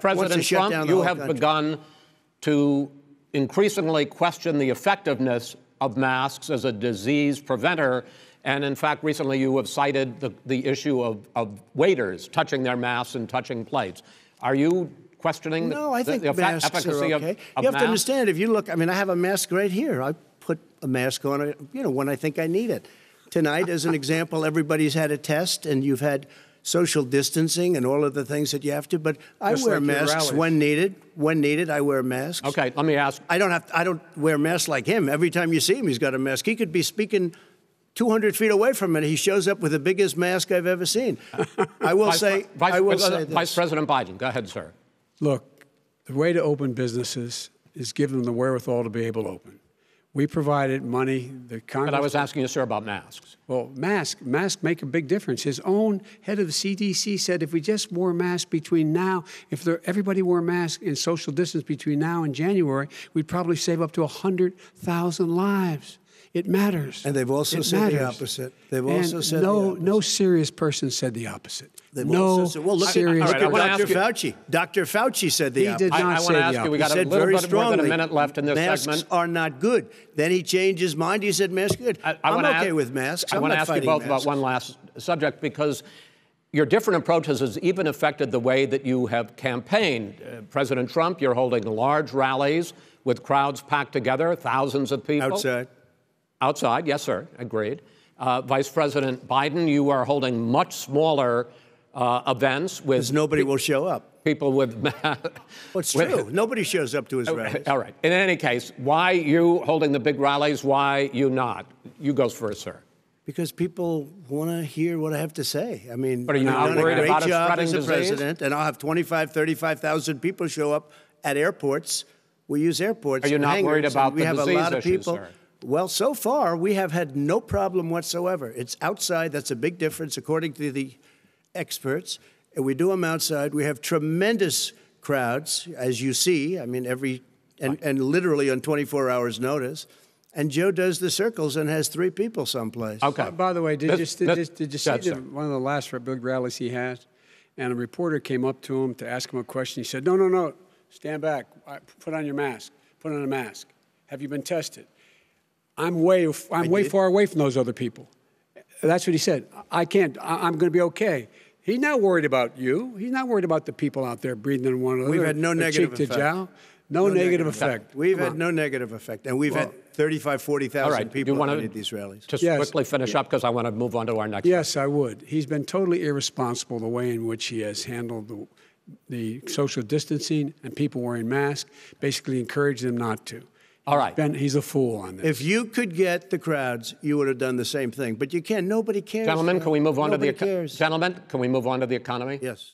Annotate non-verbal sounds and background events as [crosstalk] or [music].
President Trump, you have country. begun to increasingly question the effectiveness of masks as a disease preventer. And in fact, recently you have cited the, the issue of, of waiters touching their masks and touching plates. Are you questioning No, the, I think the effe- masks efficacy are okay. of you have masks? to understand. If you look, I mean, I have a mask right here. I put a mask on, you know, when I think I need it. Tonight, as an example, everybody's had a test, and you've had social distancing and all of the things that you have to. But I Just wear like masks when needed. When needed, I wear masks. Okay, let me ask. I don't have. I don't wear masks like him. Every time you see him, he's got a mask. He could be speaking 200 feet away from it. He shows up with the biggest mask I've ever seen. I will [laughs] Vice, say. Vice, I will uh, say Vice. President Biden, go ahead, sir. Look, the way to open businesses is give them the wherewithal to be able to open. We provided money. The Congress. But I was asking you, sir, about masks. Well, masks masks make a big difference. His own head of the CDC said if we just wore masks between now, if there, everybody wore masks in social distance between now and January, we'd probably save up to 100,000 lives. It matters. And they've also It said the opposite. They've And also said no, the no serious person said the opposite. They've no also said, well, look, serious all look at Dr. Fauci. Dr. Fauci said the He opposite. did I, not I want say to the ask you, we got He a said little very bit more than strongly, a minute left in this masks segment. are not good. Then he changed his mind. He said masks good. I, I am okay ask- with masks. I I'm want to ask you both masks. about one last subject because your different approaches has even affected the way that you have campaigned. Uh, President Trump, you're holding large rallies with crowds packed together, thousands of people. outside. Outside, yes, sir, agreed. Uh, Vice President Biden, you are holding much smaller uh, events with Because nobody will show up. people with. [laughs] Well, it's with- true. Nobody shows up to his rallies. All right. In any case, why you holding the big rallies? Why you not? You goes first, sir. Because people want to hear what I have to say. I mean, But are you I've not done a worried great about job spreading as a disease? president, and I'll have 25, 35,000 people show up at airports. We use airports. Are you not worried about the have a disease lot of issue, people. sir? Well, so far we have had no problem whatsoever. It's outside. That's a big difference, according to the experts. And we do them outside. We have tremendous crowds, as you see. I mean, every and, and literally on 24 hours' notice. And Joe does the circles and has three people someplace. Okay. By, by the way, did, This- you, did, this- you- did you see the, one of the last big rallies he had? And a reporter came up to him to ask him a question. He said, No, no, no, stand back. Put on your mask. Put on a mask. Have you been tested? I'm way, I'm way did. far away from those other people. That's what he said. I can't, I, I'm going to be okay. He's not worried about you. He's not worried about the people out there breathing in one another. We've had no negative effect. jowl. No, negative effect. We've Come had on. no negative effect. And we've Well- had 35, 40,000 All right. people you these rallies. Just Yes. quickly finish up because I want to move on to our next. Yes, I would. He's been totally irresponsible the way in which he has handled the, the social distancing and people wearing masks, basically encouraged them not to. All right. Ben, he's a fool on this. If you could get the crowds, you would have done the same thing. But you can't. Nobody cares. Gentlemen, can we move on Nobody to the eco- cares. gentlemen? Can we move on to the economy? Yes.